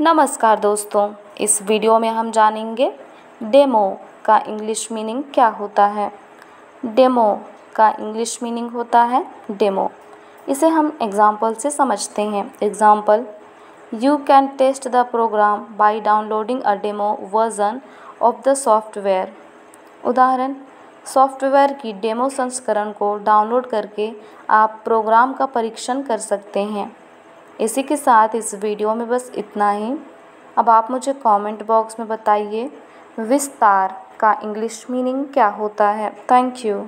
नमस्कार दोस्तों, इस वीडियो में हम जानेंगे डेमो का इंग्लिश मीनिंग क्या होता है। डेमो का इंग्लिश मीनिंग होता है डेमो। इसे हम एग्ज़ाम्पल से समझते हैं। Example you can test the program by downloading a demo version of the software उदाहरण सॉफ्टवेयर की डेमो संस्करण को डाउनलोड करके आप प्रोग्राम का परीक्षण कर सकते हैं। इसी के साथ इस वीडियो में बस इतना ही। अब आप मुझे कमेंट बॉक्स में बताइए, विस्तार का इंग्लिश मीनिंग क्या होता है? Thank you